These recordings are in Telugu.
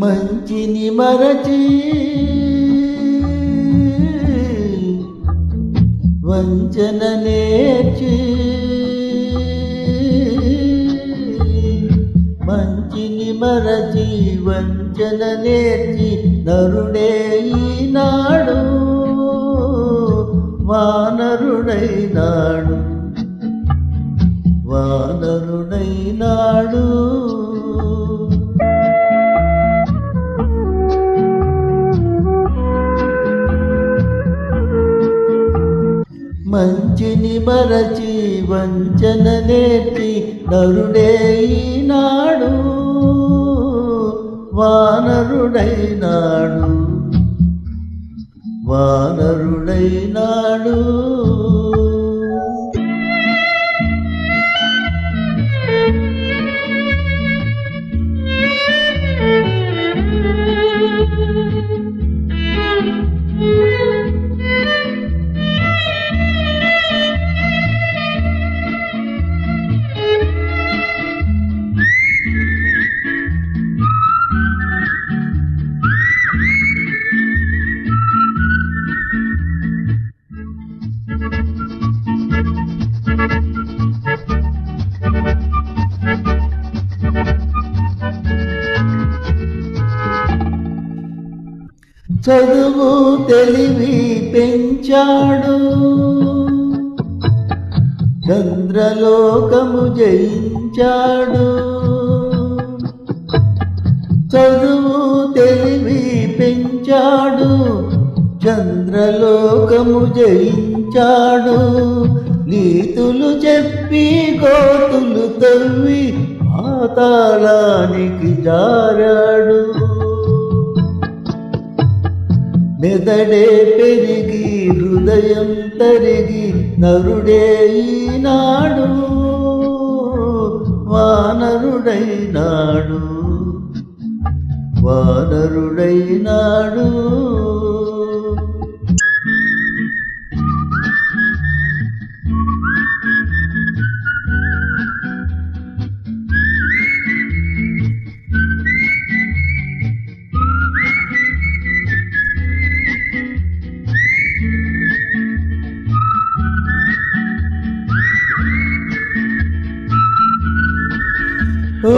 మంచిని మరచి వంచన నేర్చి మంచిని మరచి వంచన నేర్చి నరుడే ఈనాడు వానరుడైనాడు వానరుడైనాడు మంచిని మరచి వంచన నేర్చి నరుడే ఈనాడు వానరుడైనాడు వానరుడైనాడు. చదువు తెలివి పెంచాడు. చంద్రలోకము జయించాడు. చదువు తెలివి పెంచాడు. చంద్రలోకము జయించాడు. నీతులు చెప్పి గోతులు తవ్వి పాతాళానికి జారాడు. మెదడే పెరిగి హృదయం తరిగి నరుడే ఈనాడు వానరుడైనాడు వానరుడైనాడు. అందరి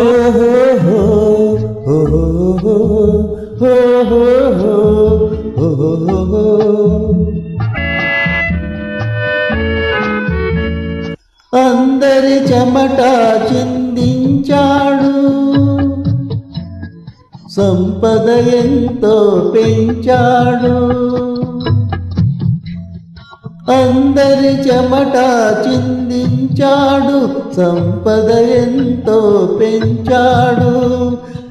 చెమట చిందించాడు. సంపద ఎంతో పెంచాడు. అందరి చెమట చిందించాడు సంపద ఎంతో పెంచాడు.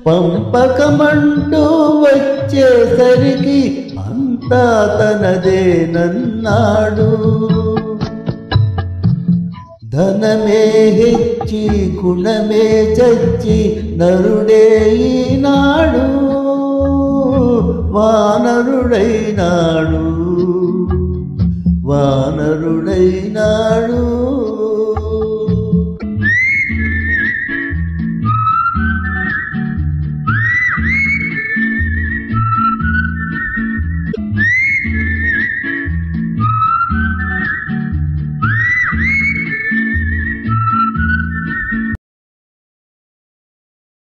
పంపకమంటూ వచ్చేసరికి అంతా తనదేనన్నాడు ధనమే హెచ్చి గుణమే చచ్చి నరుడే ఈనాడు వానరుడైనాడు. వానరుడైనాడు.